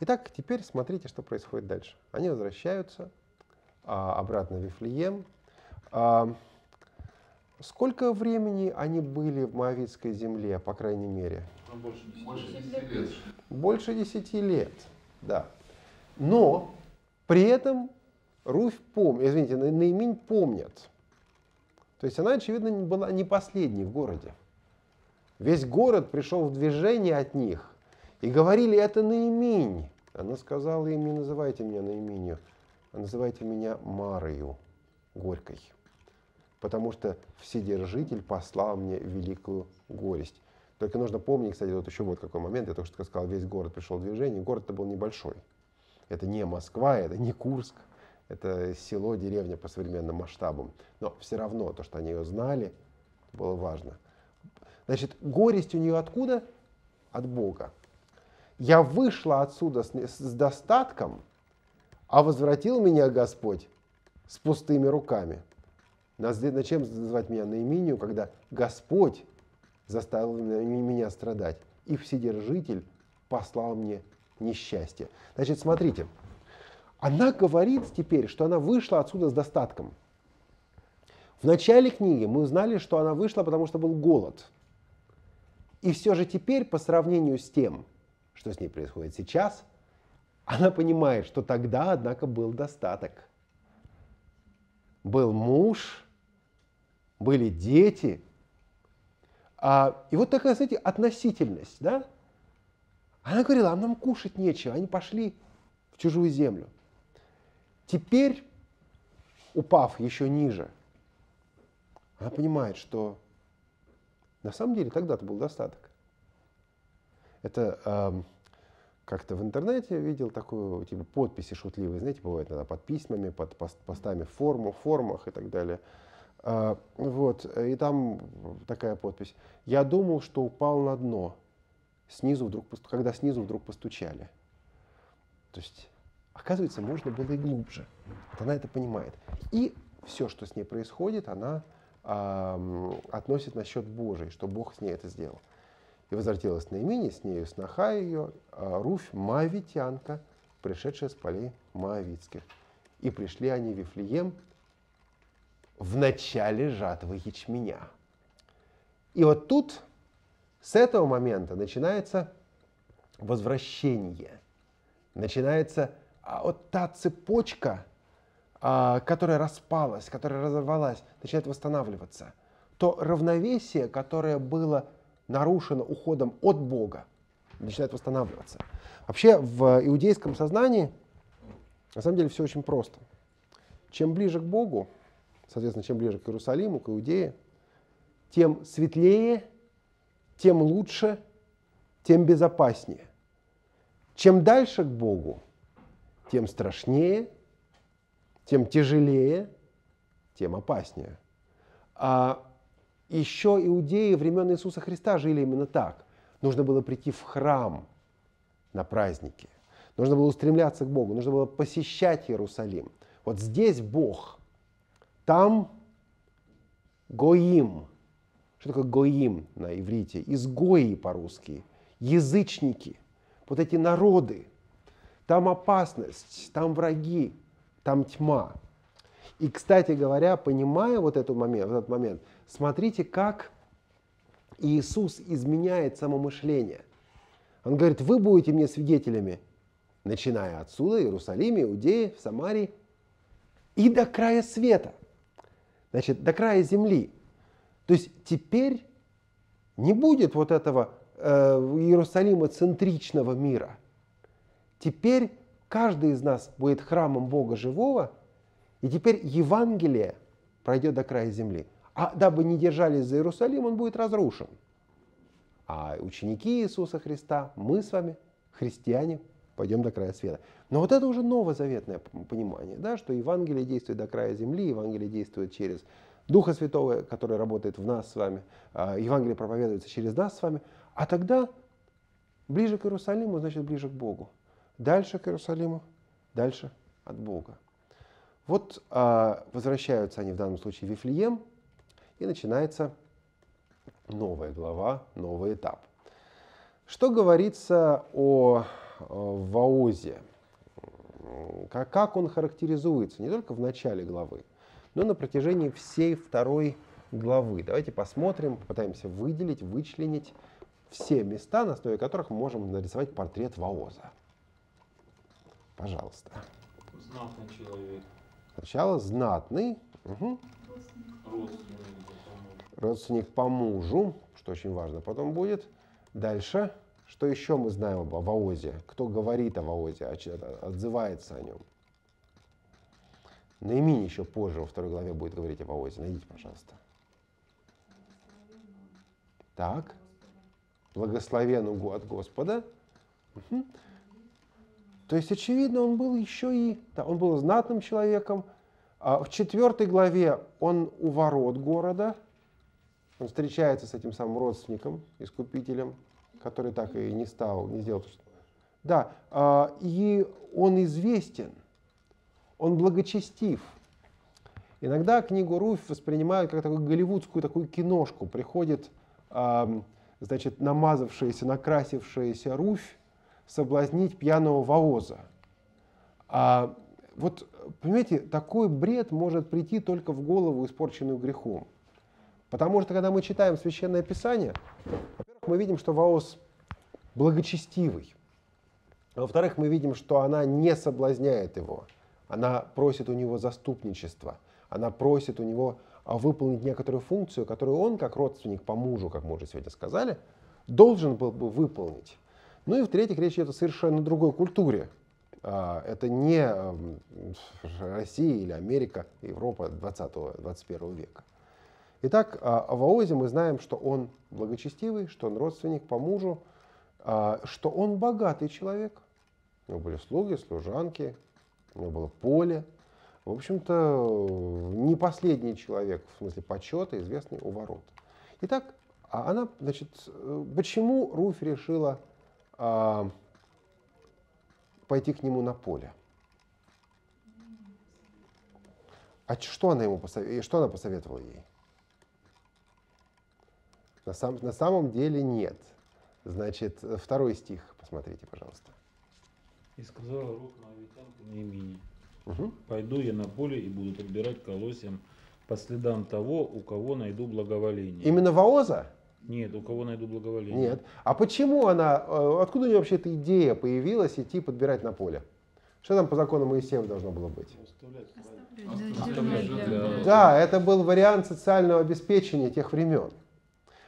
Итак, теперь смотрите, что происходит дальше. Они возвращаются а, обратно в Вифлеем. А, сколько времени они были в Моавитской земле, по крайней мере? Ну, больше 10 лет. Больше 10 лет, да. Но при этом Руфь помнит, извините, Наиминь помнят. То есть она, очевидно, была не последней в городе. Весь город пришел в движение от них и говорили, это Наиминь. Она сказала им, не называйте меня Наиминью, а называйте меня Марою, Горькой. Потому что Вседержитель послал мне великую горесть. Только нужно помнить, кстати, вот еще вот какой момент, я только что сказал, весь город пришел в движение. Город-то был небольшой. Это не Москва, это не Курск, это село, деревня по современным масштабам. Но все равно то, что они ее знали, было важно. Значит, горесть у нее откуда? От Бога. Я вышла отсюда с, с достатком, а возвратил меня Господь с пустыми руками. Зачем называть меня наименью, когда Господь заставил меня страдать, и Вседержитель послал мне несчастье. Значит, смотрите, она говорит теперь, что она вышла отсюда с достатком. В начале книги мы узнали, что она вышла, потому что был голод. И все же теперь, по сравнению с тем, что с ней происходит сейчас, она понимает, что тогда, однако, был достаток. Был муж, были дети. А, и вот такая, знаете, относительность, да? Она говорила, а нам кушать нечего. Они пошли в чужую землю. Теперь, упав еще ниже, она понимает, что на самом деле тогда-то был достаток. Это э, как-то в интернете видел такую типа подписи шутливые, знаете, бывают иногда под письмами, под постами в форму, формах и так далее. Э, вот, и там такая подпись. Я думал, что упал на дно, снизу вдруг, когда снизу вдруг постучали. То есть Оказывается, можно было и глубже. Вот она это понимает. И все, что с ней происходит, она э, относит на счет Божий, что Бог с ней это сделал. И возвратилась на имени, с нею сноха ее, э, Руфь Моавитянка, пришедшая с полей Моавицких. И пришли они в Вифлеем в начале жатвы ячменя. И вот тут, с этого момента, начинается возвращение, начинается а вот та цепочка, а, которая распалась, которая разорвалась, начинает восстанавливаться. То равновесие, которое было нарушено уходом от Бога, начинает восстанавливаться. Вообще в иудейском сознании на самом деле все очень просто. Чем ближе к Богу, соответственно, чем ближе к Иерусалиму, к Иудее, тем светлее, тем лучше, тем безопаснее. Чем дальше к Богу, тем страшнее, тем тяжелее, тем опаснее. А еще иудеи времен Иисуса Христа жили именно так. Нужно было прийти в храм на праздники. Нужно было устремляться к Богу, нужно было посещать Иерусалим. Вот здесь Бог, там Гоим. Что такое Гоим на иврите? Изгои по-русски, язычники. Вот эти народы, там опасность, там враги, там тьма. И, кстати говоря, понимая вот, эту момент, этот момент, смотрите, как Иисус изменяет само мышление. Он говорит, вы будете мне свидетелями, начиная отсюда, Иерусалиме, Иудее, в Самарии, и до края света, значит, до края земли. То есть теперь не будет вот этого э, Иерусалима центричного мира – Теперь каждый из нас будет храмом Бога живого, и теперь Евангелие пройдет до края земли. А дабы не держались за Иерусалим, он будет разрушен. А ученики Иисуса Христа, мы с вами, христиане, пойдем до края света. Но вот это уже новозаветное понимание, да, что Евангелие действует до края земли, Евангелие действует через Духа Святого, который работает в нас с вами, а Евангелие проповедуется через нас с вами, а тогда ближе к Иерусалиму, значит ближе к Богу дальше к Иерусалиму, дальше от Бога. Вот а, возвращаются они в данном случае в Вифлеем, и начинается новая глава, новый этап. Что говорится о в Ваозе, как, как он характеризуется не только в начале главы, но и на протяжении всей второй главы. Давайте посмотрим, попытаемся выделить, вычленить все места, на основе которых мы можем нарисовать портрет Ваоза. Пожалуйста. Знатный человек. Сначала знатный. Угу. Родственник по мужу, что очень важно. Потом будет. Дальше. Что еще мы знаем об Ваозе? Кто говорит о Ваозе, отзывается о нем? Наимин еще позже, во второй главе, будет говорить о Ваозе. Найдите, пожалуйста. Так. Благословен от Господа. Угу. То есть, очевидно, он был еще и, да, он был знатным человеком. А в четвертой главе он у ворот города, он встречается с этим самым родственником, искупителем, который так и не стал, не сделал. Да, а, и он известен, он благочестив. Иногда книгу Руфь воспринимают как такую голливудскую такую киношку. Приходит, значит, намазавшаяся, накрасившаяся Руфь, соблазнить пьяного вооза. А вот, понимаете, такой бред может прийти только в голову, испорченную грехом. Потому что, когда мы читаем Священное Писание, во-первых, мы видим, что Ваос благочестивый. во-вторых, мы видим, что она не соблазняет его. Она просит у него заступничества. Она просит у него а, выполнить некоторую функцию, которую он, как родственник по мужу, как мы уже сегодня сказали, должен был бы выполнить. Ну и в-третьих, речь идет о совершенно другой культуре. А, это не Россия или Америка, Европа 20-21 века. Итак, а, о Ваозе мы знаем, что он благочестивый, что он родственник по мужу, а, что он богатый человек. У него были слуги, служанки, у него было поле. В общем-то, не последний человек в смысле почета, известный у ворот. Итак, она, значит, почему Руфь решила а, пойти к нему на поле. А что она ему посоветовала? Что она посоветовала ей? На, сам, на самом деле нет. Значит, второй стих, посмотрите, пожалуйста. И сказала Рух Моавитянка Наимини, угу. пойду я на поле и буду подбирать колосьям по следам того, у кого найду благоволение. Именно Вооза? Нет, у кого найду благоволение. Нет. А почему она, э, откуда у нее вообще эта идея появилась идти подбирать на поле? Что там по закону Моисея должно было быть? Да, это был вариант социального обеспечения тех времен.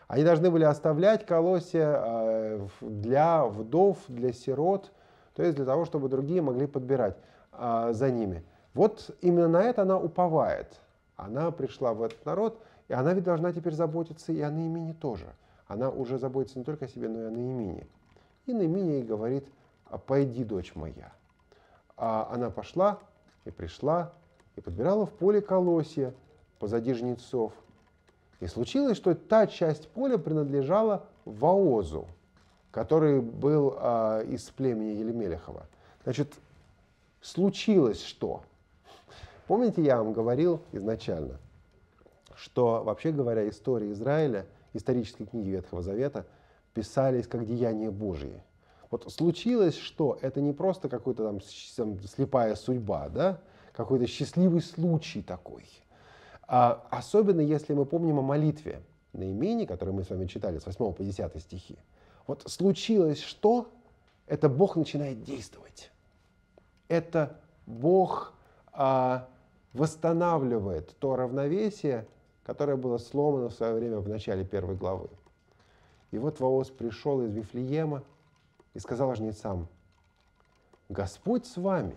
Они должны были оставлять колосья э, для вдов, для сирот, то есть для того, чтобы другие могли подбирать э, за ними. Вот именно на это она уповает. Она пришла в этот народ, и она ведь должна теперь заботиться и о Наимине тоже. Она уже заботится не только о себе, но и о Наимине. И Наимине ей говорит, «А пойди, дочь моя. А она пошла и пришла, и подбирала в поле колосья позади жнецов. И случилось, что та часть поля принадлежала Ваозу, который был а, из племени Елемелехова. Значит, случилось что? Помните, я вам говорил изначально – что, вообще говоря, история Израиля, исторические книги Ветхого Завета писались как деяния Божьи. Вот случилось, что это не просто какой-то там, там слепая судьба, да, какой-то счастливый случай такой. А особенно если мы помним о молитве на имени, которую мы с вами читали с 8 по 10 стихи. Вот случилось что? Это Бог начинает действовать. Это Бог а, восстанавливает то равновесие, которое было сломано в свое время в начале первой главы. И вот Ваос пришел из Вифлеема и сказал жнецам, Господь с вами.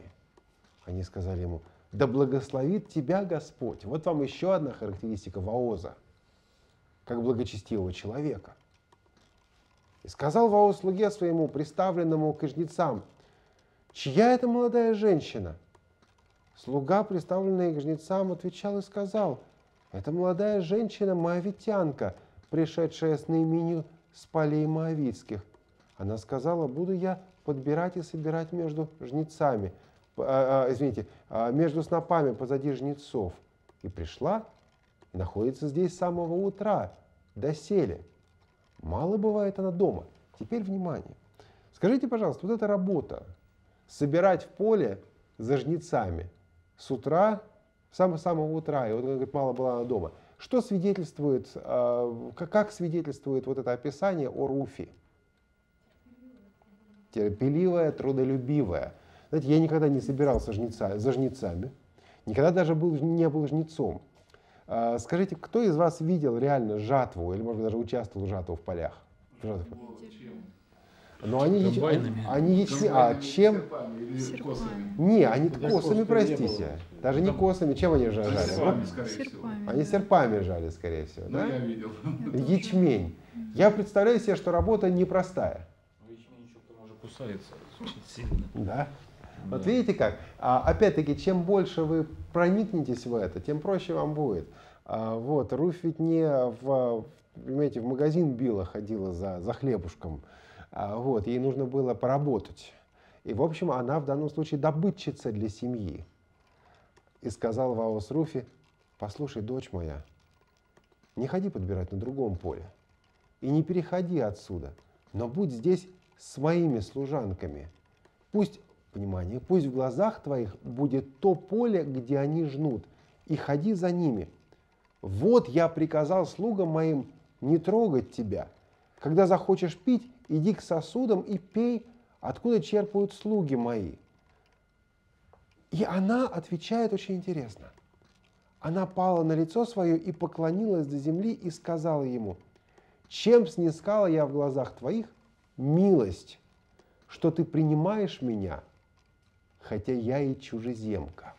Они сказали ему, да благословит тебя Господь. Вот вам еще одна характеристика Ваоза, как благочестивого человека. И сказал Ваоз слуге своему, приставленному к жнецам, чья это молодая женщина? Слуга, приставленный к жнецам, отвечал и сказал, это молодая женщина, моавитянка, пришедшая с наименью с полей моавитских. Она сказала, буду я подбирать и собирать между жнецами, извините, а, между снопами позади жнецов. И пришла, находится здесь с самого утра, доселе. Мало бывает она дома. Теперь внимание. Скажите, пожалуйста, вот эта работа, собирать в поле за жнецами с утра, с самого, самого утра, и вот, говорит, мало была она дома, что свидетельствует, как свидетельствует вот это описание о Руфе? Терпеливая, трудолюбивая. Знаете, я никогда не собирался жнеца, за жнецами, никогда даже был, не был жнецом. Э, скажите, кто из вас видел реально жатву, или, может быть, даже участвовал в жатву в полях? Жатву? Но они, яч... они ячме... А чем? Не, они косами, простите. Даже не косами. Чем они жали? Серпами. Они серпами жали, скорее всего. Да? я видел. Ячмень. Я представляю себе, что работа непростая. Ну, ячмень еще к тому же кусается очень сильно. Да? Вот видите как? А, опять-таки, чем больше вы проникнетесь в это, тем проще вам будет. А, вот, Руфь ведь не в, понимаете, в магазин била, ходила за, за хлебушком. А, вот, ей нужно было поработать. И, в общем, она в данном случае добытчица для семьи. И сказал Ваос Руфи, послушай, дочь моя, не ходи подбирать на другом поле. И не переходи отсюда, но будь здесь с моими служанками. Пусть, внимание, пусть в глазах твоих будет то поле, где они жнут, и ходи за ними. Вот я приказал слугам моим не трогать тебя. Когда захочешь пить, иди к сосудам и пей, откуда черпают слуги мои. И она отвечает очень интересно. Она пала на лицо свое и поклонилась до земли и сказала ему, чем снискала я в глазах твоих милость, что ты принимаешь меня, хотя я и чужеземка.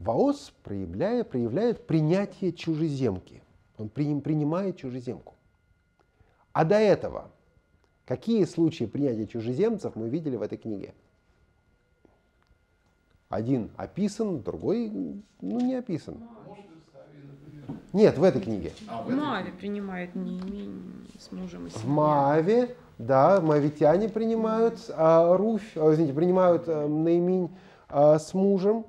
Ваос, проявляя, проявляет принятие чужеземки. Он при- принимает чужеземку. А до этого, какие случаи принятия чужеземцев мы видели в этой книге? Один описан, другой ну, не описан. Нет, в этой книге. А, в В Моаве принимает Неемень с мужем и В семьей. Мааве, да, мавитяне принимают а, Руфь, а, извините, принимают а, Наиминь а, с мужем.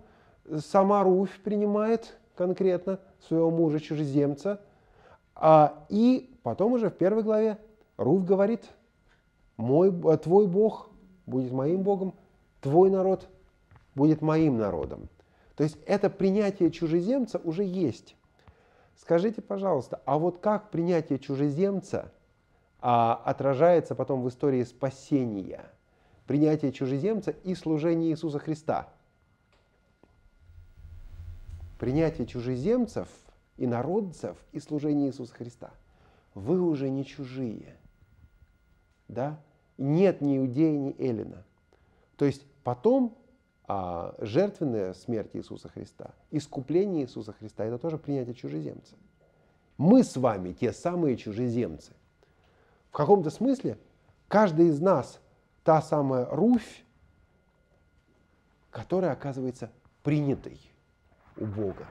Сама Руфь принимает конкретно своего мужа чужеземца. А, и потом уже в первой главе Руфь говорит, мой, а, твой Бог будет моим Богом, твой народ будет моим народом. То есть это принятие чужеземца уже есть. Скажите, пожалуйста, а вот как принятие чужеземца а, отражается потом в истории спасения, принятие чужеземца и служение Иисуса Христа? Принятие чужеземцев и народцев и служение Иисуса Христа. Вы уже не чужие. Да? Нет ни иудея, ни эллина. То есть потом а, жертвенная смерть Иисуса Христа, искупление Иисуса Христа, это тоже принятие чужеземца. Мы с вами те самые чужеземцы. В каком-то смысле каждый из нас та самая Руфь, которая оказывается принятой у Бога.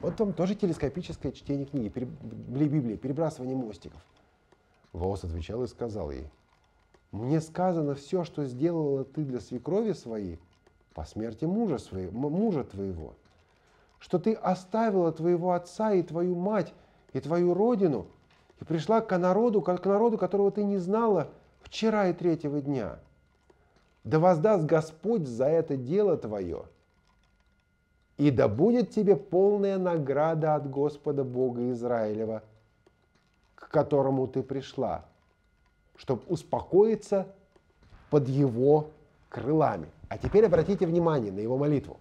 Вот вам тоже телескопическое чтение книги, пере- Библии, перебрасывание мостиков. Воос отвечал и сказал ей, мне сказано все, что сделала ты для свекрови своей по смерти мужа, своего, мужа твоего, что ты оставила твоего отца и твою мать и твою родину и пришла к народу, к народу, которого ты не знала вчера и третьего дня. Да воздаст Господь за это дело твое, и да будет тебе полная награда от Господа Бога Израилева, к которому ты пришла, чтобы успокоиться под его крылами. А теперь обратите внимание на его молитву.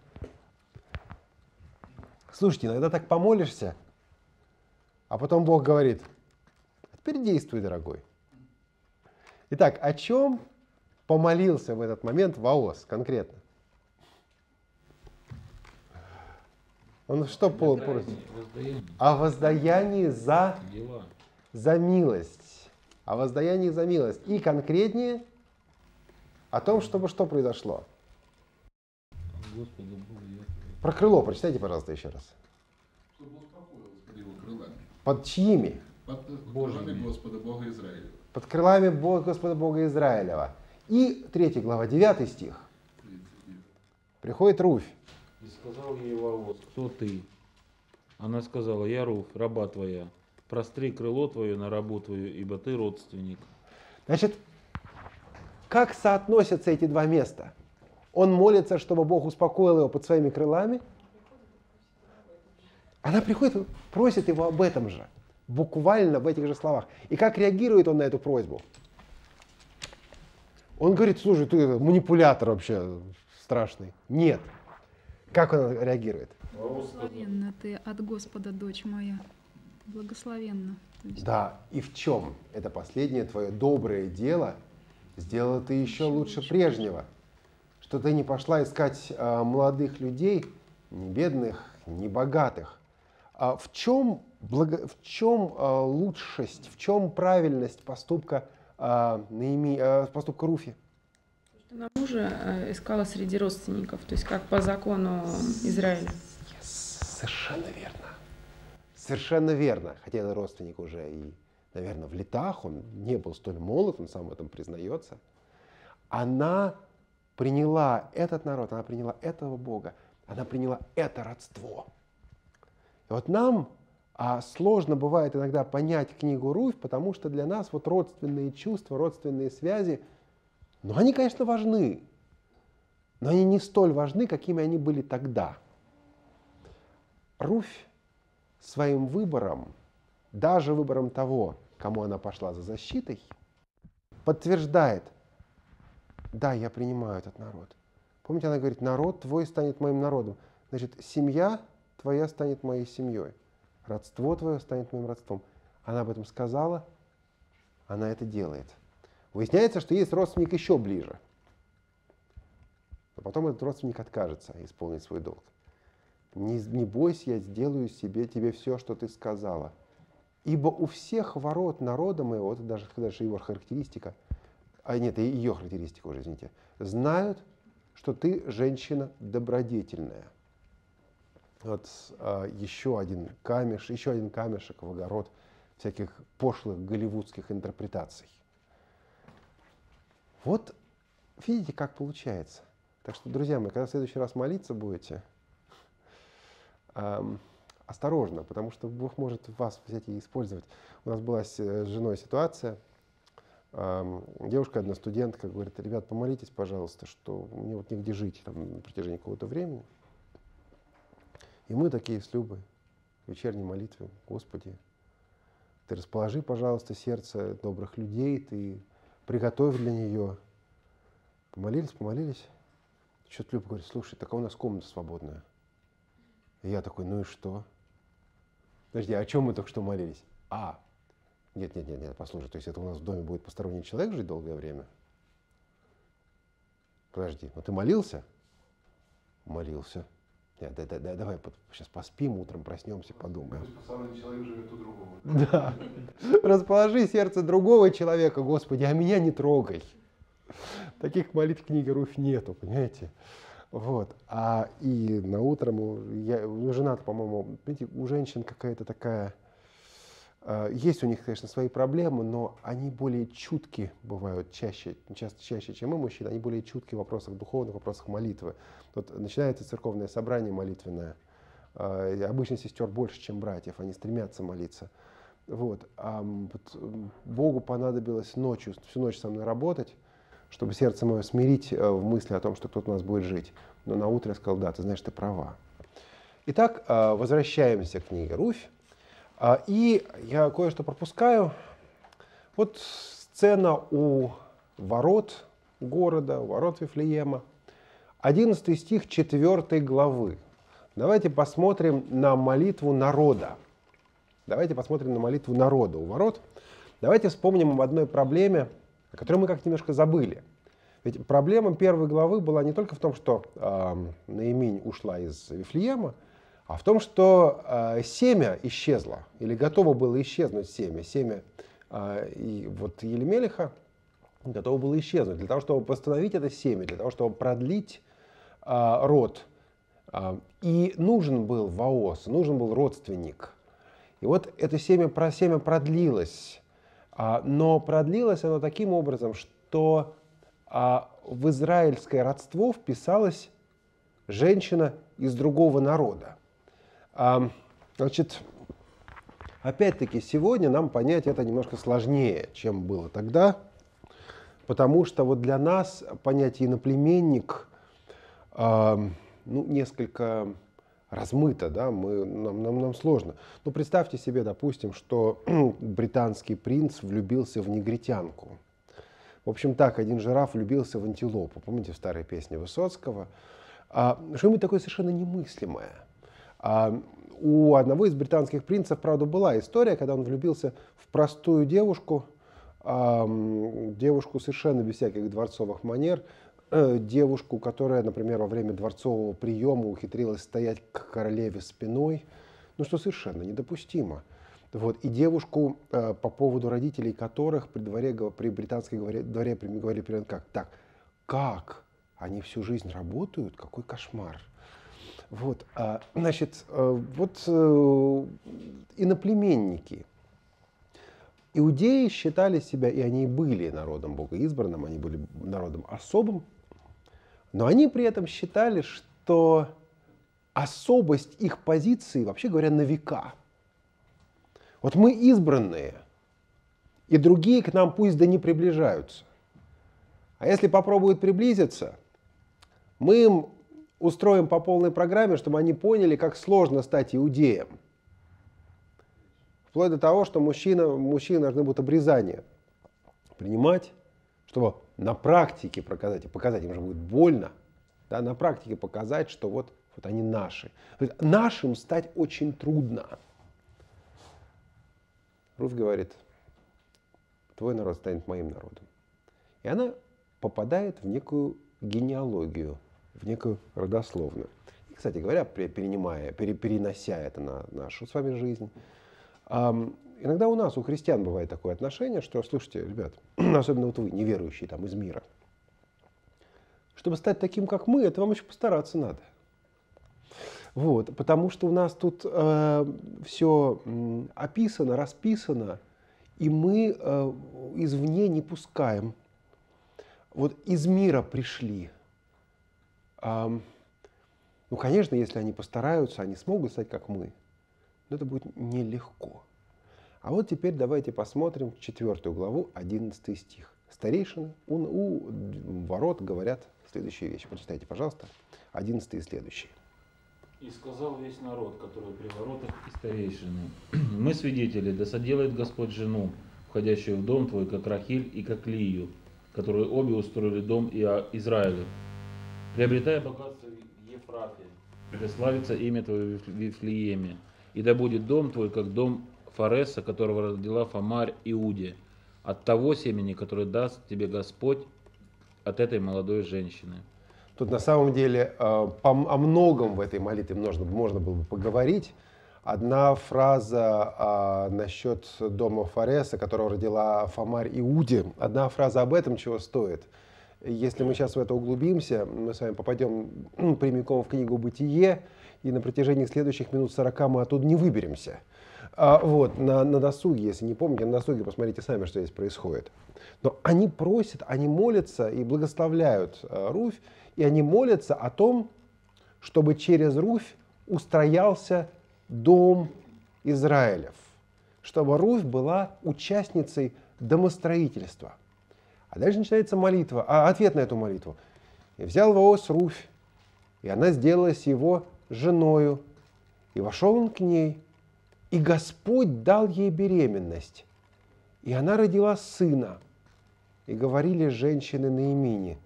Слушайте, иногда так помолишься, а потом Бог говорит, «А теперь действуй, дорогой. Итак, о чем помолился в этот момент Ваос конкретно? Он что пол- просит? О воздаянии за, дела. за милость. О воздаянии за милость. И конкретнее о том, чтобы что произошло. Я Про крыло прочитайте, пожалуйста, еще раз. Под чьими? Под Божьими. крылами Господа Бога Израиля. Под крылами Бога, Господа Бога Израилева. И 3 глава, 9 стих. Приходит Руфь. И сказал ей Ваос, кто ты? Она сказала, я Руф, раба твоя. Простри крыло твое на рабу твою, ибо ты родственник. Значит, как соотносятся эти два места? Он молится, чтобы Бог успокоил его под своими крылами. Она приходит, просит его об этом же, буквально в этих же словах. И как реагирует он на эту просьбу? Он говорит, слушай, ты манипулятор вообще страшный. Нет. Как он реагирует? Благословенна ты от Господа, дочь моя. Благословенна. Есть Да, и в чем это последнее твое доброе дело сделало ты еще лучше прежнего? Что ты не пошла искать а, молодых людей, не бедных, не богатых. А в чем, благо- в чем а, лучшесть, в чем правильность поступка, а, Наими- а, поступка Руфи? Она мужа э, искала среди родственников, то есть как по закону Израиля. Совершенно верно. Совершенно верно. Хотя это родственник уже и, наверное, в летах, он не был столь молод, он сам в этом признается. Она приняла этот народ, она приняла этого Бога, она приняла это родство. И вот нам а, сложно бывает иногда понять книгу Руфь, потому что для нас вот родственные чувства, родственные связи, ну они, конечно, важны, но они не столь важны, какими они были тогда. Руфь своим выбором, даже выбором того, кому она пошла за защитой, подтверждает, да, я принимаю этот народ. Помните, она говорит, народ твой станет моим народом. Значит, семья твоя станет моей семьей. Родство твое станет моим родством. Она об этом сказала, она это делает. Выясняется, что есть родственник еще ближе. Но потом этот родственник откажется исполнить свой долг. Не, не бойся, я сделаю себе, тебе все, что ты сказала. Ибо у всех ворот народа моего, это даже, даже его характеристика, а нет, ее характеристика уже, извините, знают, что ты женщина добродетельная. Вот а, еще один камеш, еще один камешек в огород всяких пошлых голливудских интерпретаций. Вот видите, как получается. Так что, друзья мои, когда в следующий раз молиться будете, эм, осторожно, потому что Бог может вас взять и использовать. У нас была с э, женой ситуация. девушка, одна студентка, говорит, ребят, помолитесь, пожалуйста, что мне вот негде жить там, на протяжении какого-то времени. И мы такие с Любой в вечерней молитве, Господи, ты расположи, пожалуйста, сердце добрых людей, ты приготовь для нее. Помолились, помолились. Что-то Люба говорит, слушай, так а у нас комната свободная. И я такой, ну и что? Подожди, о чем мы только что молились? А, нет, нет, нет, нет, послушай, то есть это у нас в доме будет посторонний человек жить долгое время? Подожди, ну ты молился? Молился. Нет, да, да, да, давай сейчас поспим, утром проснемся, подумаем. Посторонний человек живет у другого. Да. Расположи сердце другого человека, Господи, а меня не трогай. Таких молитв книги Руфь нету, понимаете? Вот. А и на утром, у- я, ну, жена-то, по-моему, у женщин какая-то такая... э, Есть у них, конечно, свои проблемы, но они более чутки бывают чаще, часто чаще, чем мы, мужчины. Они более чутки в вопросах духовных, в вопросах молитвы. Вот начинается церковное собрание молитвенное. э, Обычно сестер больше, чем братьев. Они стремятся молиться. Вот. А вот, Богу понадобилось ночью, всю ночь со мной работать, чтобы сердце мое смирить э, в мысли о том, что кто-то у нас будет жить. Но на утро я сказал, да, ты знаешь, ты права. Итак, возвращаемся к книге Руфь. А, И я кое-что пропускаю. Вот сцена у ворот города, у ворот Вифлеема. 11 стих 4 главы. Давайте посмотрим на молитву народа. Давайте посмотрим на молитву народа у ворот. Давайте вспомним об одной проблеме, о которой мы как-то немножко забыли. Ведь проблема первой главы была не только в том, что э, Наиминь ушла из Вифлеема, а в том, что э, семя исчезло, или готово было исчезнуть семя. Семя э, и вот Елемелиха готово было исчезнуть. Для того, чтобы восстановить это семя, для того, чтобы продлить э, род. э, и нужен был Ваос, нужен был родственник. И вот это семя, про семя продлилось. А, Но продлилось оно таким образом, что а, в израильское родство вписалась женщина из другого народа. Значит, опять-таки, сегодня нам понять это немножко сложнее, чем было тогда, потому что вот для нас понятие иноплеменник ну, несколько размыто, да, мы, нам, нам, нам сложно. Но представьте себе, допустим, что британский принц влюбился в негритянку. В общем, так, один жираф влюбился в антилопу. Помните в старой песне Высоцкого? А, что-нибудь такое совершенно немыслимое. А, у одного из британских принцев, правда, была история, когда он влюбился в простую девушку, а, девушку совершенно без всяких дворцовых манер, э, девушку, которая, например, во время дворцового приема ухитрилась стоять к королеве спиной, ну что совершенно недопустимо. Вот. И девушку, э, по поводу родителей которых при, дворе, при британской дворе, дворе говорили примерно как, так, как? Они всю жизнь работают? Какой кошмар. Вот, а, значит, э, вот э, иноплеменники. Иудеи считали себя, и они были народом богоизбранным, они были народом особым, но они при этом считали, что особость их позиции, вообще говоря, на века. Вот мы избранные, и другие к нам пусть да не приближаются. А если попробуют приблизиться, мы им устроим по полной программе, чтобы они поняли, как сложно стать иудеем. Вплоть до того, что мужчина, мужчины должны будут обрезание принимать, чтобы на практике показать, показать им же будет больно, да, на практике показать, что вот, вот они наши. Нашим стать очень трудно. Руф говорит, твой народ станет моим народом. И она попадает в некую генеалогию, в некую родословную. И, кстати говоря, перенимая, перенося это на нашу с вами жизнь, иногда у нас, у христиан бывает такое отношение, что, слушайте, ребят, особенно вот вы, неверующие там из мира, чтобы стать таким, как мы, это вам еще постараться надо. Вот, потому что у нас тут э, все описано, расписано, и мы э, извне не пускаем. Вот из мира пришли, ну, конечно, если они постараются, они смогут стать как мы, но это будет нелегко. А вот теперь давайте посмотрим четвертую главу, 11 стих. Старейшины у, у ворот говорят следующие вещи. Прочитайте, пожалуйста, 11 и следующие. И сказал весь народ, который при воротах и старейшины, мы свидетели, да соделает Господь жену, входящую в дом твой, как Рахиль и как Лию, которые обе устроили дом Израиля приобретая богатство в Ефрате, преславится имя Твое в Вифлееме, и да будет дом Твой, как дом Фареса, которого родила Фомарь Иуде, от того семени, которое даст тебе Господь от этой молодой женщины. Тут на самом деле э, о многом в этой молитве можно, можно было бы поговорить. Одна фраза а, насчет дома Фареса, которого родила Фомарь Иуде. Одна фраза об этом чего стоит – если мы сейчас в это углубимся, мы с вами попадем прямиком в книгу «Бытие», и на протяжении следующих минут 40 мы оттуда не выберемся. А, вот, на, на досуге, если не помните, на досуге посмотрите сами, что здесь происходит. Но они просят, они молятся и благословляют а, Руфь, и они молятся о том, чтобы через Руфь устроялся дом Израилев, чтобы Руфь была участницей домостроительства – а дальше начинается молитва, а ответ на эту молитву. И взял Воос Руфь, и она сделалась его женою, и вошел он к ней, и Господь дал ей беременность, и она родила сына. И говорили женщины на имени,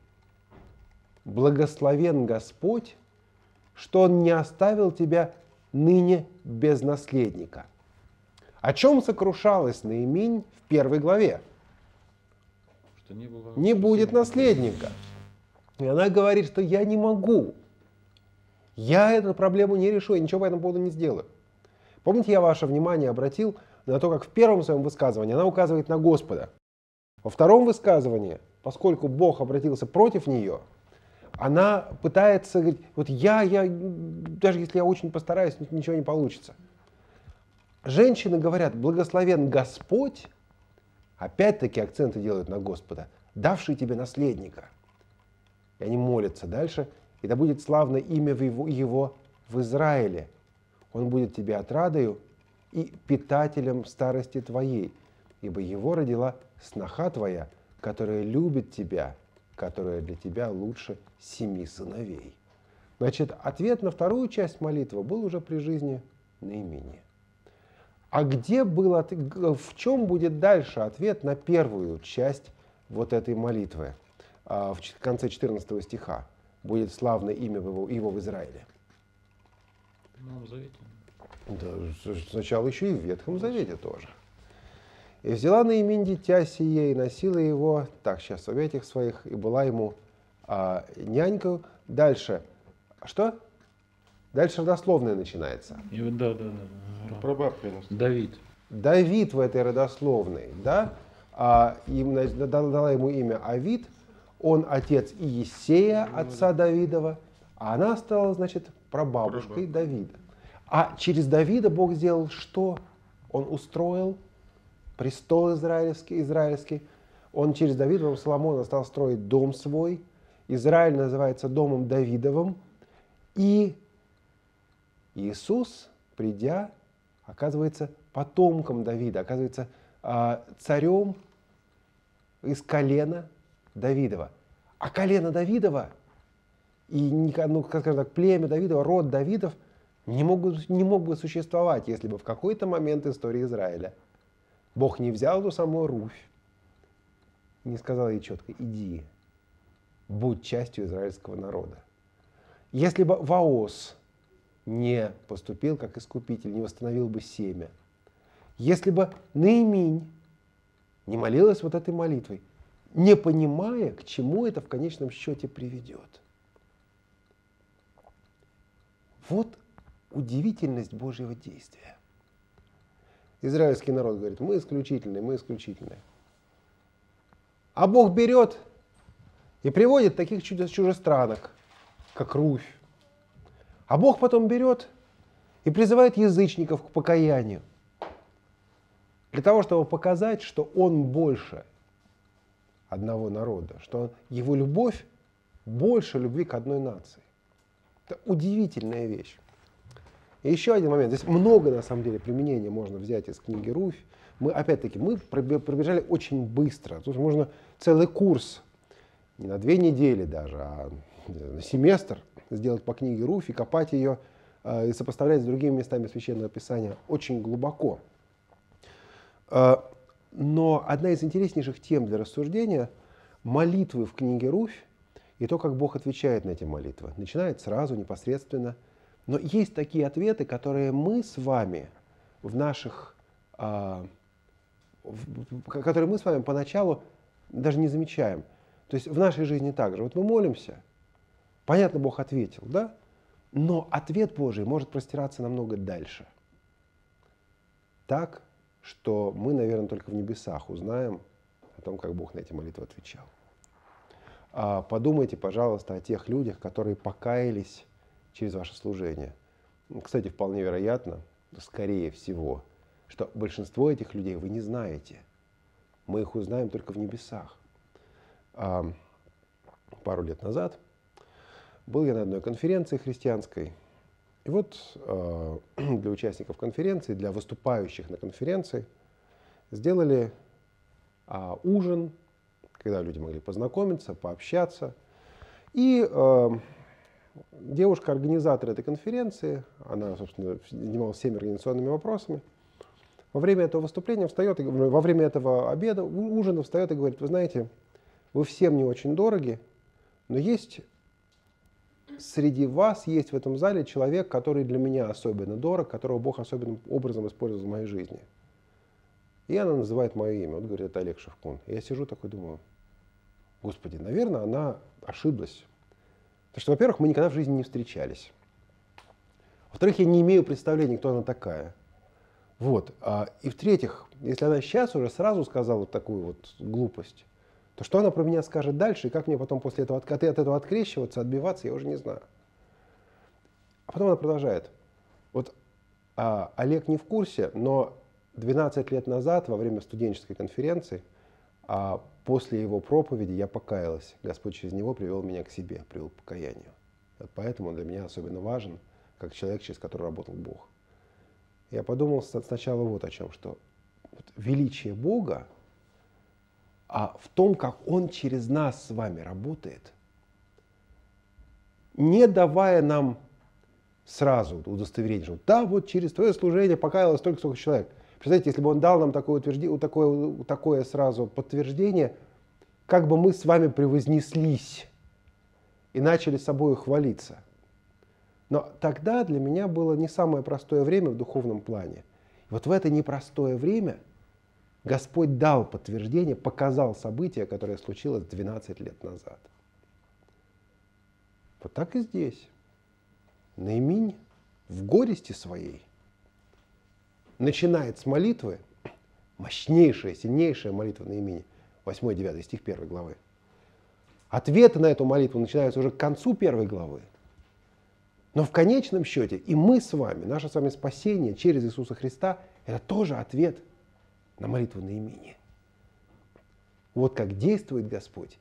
благословен Господь, что Он не оставил тебя ныне без наследника. О чем сокрушалась Наимень в первой главе? Что не, было не будет наследника. И она говорит, что я не могу. Я эту проблему не решу, я ничего по этому поводу не сделаю. Помните, я ваше внимание обратил на то, как в первом своем высказывании она указывает на Господа. Во втором высказывании, поскольку Бог обратился против нее, она пытается говорить, вот я, я, даже если я очень постараюсь, ничего не получится. Женщины говорят, благословен Господь, Опять-таки акценты делают на Господа, давший тебе наследника. И они молятся дальше, и да будет славно имя его, в Израиле. Он будет тебе отрадою и питателем старости твоей, ибо его родила сноха твоя, которая любит тебя, которая для тебя лучше семи сыновей. Значит, ответ на вторую часть молитвы был уже при жизни наименее. А где был, от- в чем будет дальше ответ на первую часть вот этой молитвы? А, В конце 14 стиха. Будет славное имя его, его в Израиле. В Новом Завете. Да, сначала еще и в Ветхом Завете тоже. И взяла Наимень дитя сие, и носила его, так, сейчас в объятиях своих, и была ему а, нянькою. Дальше, что? Дальше родословное начинается. И вот, да, да, да. Прабабка у нас. Давид. Давид в этой родословной, да, а, им дала ему имя Авид, он отец Иесея, отца Давидова, а она стала, значит, прабабушкой Давида. А через Давида Бог сделал что? Он устроил престол израильский, израильский. Он через Давида, Соломона стал строить дом свой. Израиль называется домом Давидовым. И Иисус, придя, оказывается потомком Давида, оказывается а, царем из колена Давидова. А колено Давидова и ну, скажем так, племя Давидова, род Давидов не, могут, не мог бы существовать, если бы в какой-то момент истории Израиля Бог не взял эту самую Руфь, не сказал ей четко, иди, будь частью израильского народа. Если бы Ваос не поступил как искупитель, не восстановил бы семя, если бы Наиминь не молилась вот этой молитвой, не понимая, к чему это в конечном счете приведет. Вот удивительность Божьего действия. Израильский народ говорит, мы исключительные, мы исключительные. А Бог берет и приводит таких чудес чужестранок, как Руфь. А Бог потом берет и призывает язычников к покаянию. Для того, чтобы показать, что Он больше одного народа, что его любовь больше любви к одной нации. Это удивительная вещь. И еще один момент. Здесь много, на самом деле, применения можно взять из книги Руфь. Мы, опять-таки, мы пробе- пробежали очень быстро. Тут можно целый курс, не на две недели даже, а семестр сделать по книге Руфь и копать ее э, и сопоставлять с другими местами Священного Писания очень глубоко. Э, Но одна из интереснейших тем для рассуждения – молитвы в книге Руфь и то, как Бог отвечает на эти молитвы. Начинает сразу, непосредственно. Но есть такие ответы, которые мы с вами в наших, а, в- в- которые мы с вами поначалу даже не замечаем. То есть в нашей жизни также. Вот мы молимся, понятно, Бог ответил, да? Но ответ Божий может простираться намного дальше. Так, что мы, наверное, только в небесах узнаем о том, как Бог на эти молитвы отвечал. А подумайте, пожалуйста, о тех людях, которые покаялись через ваше служение. Кстати, вполне вероятно, скорее всего, что большинство этих людей вы не знаете. Мы их узнаем только в небесах. А, пару лет назад был я на одной конференции христианской. И вот э, для участников конференции, для выступающих на конференции сделали а, ужин, когда люди могли познакомиться, пообщаться. И э, девушка-организатор этой конференции, она, собственно, занималась всеми организационными вопросами, во время этого выступления встает, во время этого обеда, ужина встает и говорит, вы знаете, вы всем не очень дороги, но есть среди вас, есть в этом зале человек, который для меня особенно дорог, которого Бог особенным образом использовал в моей жизни. И она называет мое имя. Вот говорит, это Олег Шевкун. И я сижу такой, думаю, господи, наверное, она ошиблась. Потому что, во-первых, мы никогда в жизни не встречались. Во-вторых, я не имею представления, кто она такая. Вот. А, и в-третьих, если она сейчас уже сразу сказала такую вот глупость, то что она про меня скажет дальше, и как мне потом после этого от, от этого открещиваться, отбиваться, я уже не знаю. А потом она продолжает. Вот а, Олег не в курсе, но 12 лет назад, во время студенческой конференции, а, после его проповеди я покаялась. Господь через него привел меня к себе, привел к покаянию. Поэтому он для меня особенно важен, как человек, через который работал Бог. Я подумал сначала вот о чем, что вот величие Бога, а в том, как Он через нас с вами работает, не давая нам сразу удостоверение, что да, вот через твое служение покаялось столько, столько человек. Представляете, если бы он дал нам такое, утверждение, такое, такое сразу подтверждение, как бы мы с вами превознеслись и начали собой хвалиться. Но тогда для меня было не самое простое время в духовном плане. Вот в это непростое время Господь дал подтверждение, показал событие, которое случилось 12 лет назад. Вот так и здесь. Наиминь в горести своей начинает с молитвы, мощнейшая, сильнейшая молитва Наимини, 8-9 стих 1 главы. Ответы на эту молитву начинаются уже к концу первой главы. Но в конечном счете и мы с вами, наше с вами спасение через Иисуса Христа, это тоже ответ на молитву Наимини. Вот как действует Господь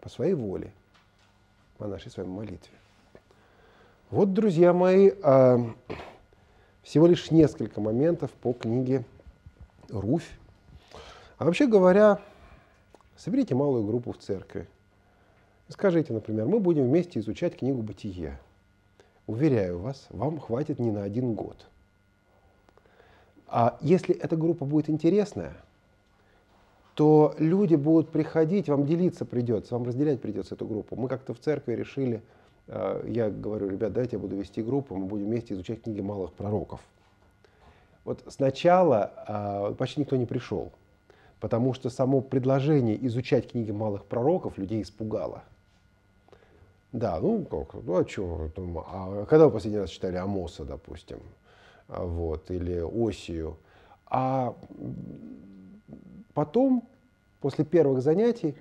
по своей воле, по нашей с вами молитве. Вот, друзья мои, а, всего лишь несколько моментов по книге «Руфь». А вообще говоря, соберите малую группу в церкви. Скажите, например, мы будем вместе изучать книгу «Бытие». Уверяю вас, вам хватит не на один год. А если эта группа будет интересная, то люди будут приходить, вам делиться придется, вам разделять придется эту группу. Мы как-то в церкви решили – Э, я говорю, ребят, давайте я буду вести группу, мы будем вместе изучать книги малых пророков. Вот сначала э, почти никто не пришел, потому что само предложение изучать книги малых пророков людей испугало. Да, ну как, ну а что, а когда вы последний раз читали Амоса, допустим, а, вот, или Осию, а потом, после первых занятий,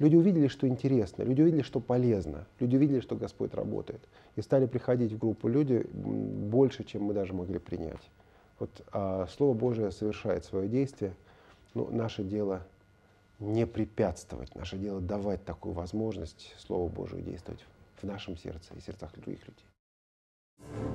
Люди увидели, что интересно, люди увидели, что полезно, люди увидели, что Господь работает. И стали приходить в группу люди больше, чем мы даже могли принять. Вот а, Слово Божие совершает свое действие. Но наше дело не препятствовать, наше дело давать такую возможность Слову Божию действовать в нашем сердце и сердцах других людей.